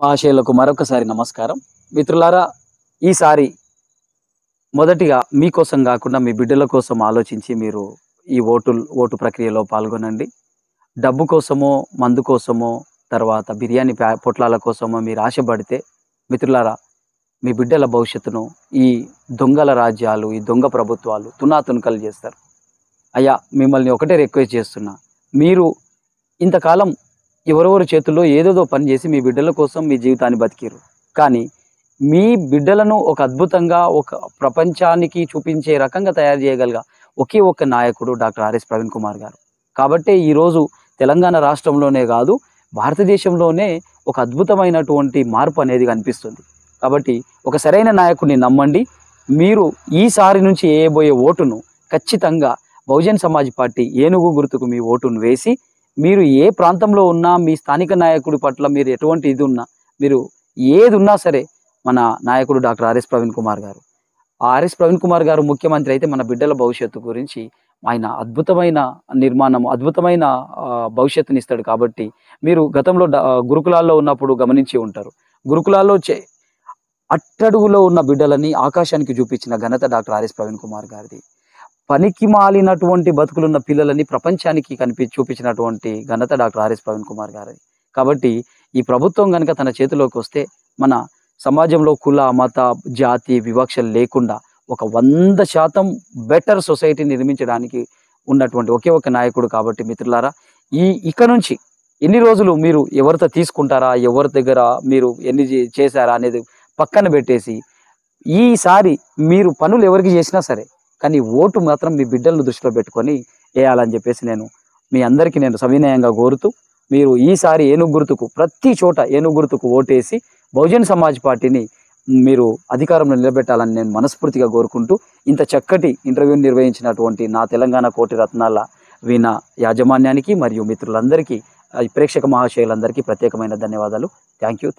మహాశయులకు మరొకసారి నమస్కారం. మిత్రులారా ఈసారి మొదటిగా మీకోసం కాకుండా మీ బిడ్డల కోసం ఆలోచించి మీరు ఈ ఓటు ఓటు ప్రక్రియలో పాల్గొనండి. డబ్బు కోసమో మందు కోసమో తర్వాత బిర్యానీ ప్యా పొట్లాల కోసమో మీరు ఆశపడితే మిత్రులారా మీ బిడ్డల భవిష్యత్తును ఈ దొంగల రాజ్యాలు ఈ దొంగ ప్రభుత్వాలు తునాతునకలు చేస్తారు. అయ్యా మిమ్మల్ని ఒకటే రిక్వెస్ట్ చేస్తున్నా మీరు ఇంతకాలం ఎవరెవరి చేతుల్లో ఏదేదో పని చేసి మీ బిడ్డల కోసం మీ జీవితాన్ని బతికిరు కానీ మీ బిడ్డలను ఒక అద్భుతంగా ఒక ప్రపంచానికి చూపించే రకంగా తయారు చేయగలిగా ఒకే ఒక్క నాయకుడు డాక్టర్ ఆర్ఎస్ ప్రవీణ్ కుమార్ గారు. కాబట్టే ఈరోజు తెలంగాణ రాష్ట్రంలోనే కాదు భారతదేశంలోనే ఒక అద్భుతమైనటువంటి మార్పు అనేది కనిపిస్తుంది. కాబట్టి ఒక సరైన నాయకుడిని నమ్మండి. మీరు ఈసారి నుంచి వేయబోయే ఓటును ఖచ్చితంగా బహుజన్ సమాజ్ పార్టీ ఏనుగు గుర్తుకు మీ ఓటును వేసి మీరు ఏ ప్రాంతంలో ఉన్నా మీ స్థానిక నాయకుడి పట్ల మీరు ఎటువంటి ఇది ఉన్నా మీరు ఏది ఉన్నా సరే మన నాయకుడు డాక్టర్ ఆర్ఎస్ ప్రవీణ్ కుమార్ గారు. ఆర్ఎస్ ప్రవీణ్ కుమార్ గారు ముఖ్యమంత్రి అయితే మన బిడ్డల భవిష్యత్తు గురించి ఆయన అద్భుతమైన నిర్మాణం అద్భుతమైన ఆ, భవిష్యత్తుని ఇస్తాడు కాబట్టి మీరు గతంలో గురుకులాల్లో ఉన్నప్పుడు గమనించి ఉంటారు. గురుకులాల్లో చే అట్టడుగులో ఉన్న బిడ్డలని ఆకాశానికి చూపించిన ఘనత డాక్టర్ ఆర్ఎస్ ప్రవీణ్ కుమార్ గారిది. పనికి మాలినటువంటి బతుకులున్న పిల్లలని ప్రపంచానికి కనిపి చూపించినటువంటి ఘనత డాక్టర్ ఆర్ఎస్ ప్రవీణ్ కుమార్ గారిది. కాబట్టి ఈ ప్రభుత్వం కనుక తన చేతిలోకి వస్తే మన సమాజంలో కుల మత జాతి వివక్షలు లేకుండా ఒక వంద శాతం బెటర్ సొసైటీ నిర్మించడానికి ఉన్నటువంటి ఒకే ఒక నాయకుడు కాబట్టి మిత్రులారా ఈ ఇక నుంచి ఎన్ని రోజులు మీరు ఎవరితో తీసుకుంటారా ఎవరి దగ్గర మీరు ఎన్ని చేశారా అనేది పక్కన పెట్టేసి ఈసారి మీరు పనులు ఎవరికి చేసినా సరే కానీ ఓటు మాత్రం మీ బిడ్డలను దృష్టిలో పెట్టుకొని వేయాలని చెప్పేసి నేను మీ అందరికీ నేను సవినయంగా కోరుతూ మీరు ఈసారి ఏనుగు గుర్తుకు ప్రతి చోట ఏనుగు గుర్తుకు ఓటేసి బహుజన్ సమాజ్ పార్టీని మీరు అధికారంలో నిలబెట్టాలని నేను మనస్ఫూర్తిగా కోరుకుంటూ ఇంత చక్కటి ఇంటర్వ్యూ నిర్వహించినటువంటి నా తెలంగాణ కోటి రత్నాల వీణ యాజమాన్యానికి మరియు మిత్రులందరికీ ప్రేక్షక మహాశయులందరికీ ప్రత్యేకమైన ధన్యవాదాలు. Thank you.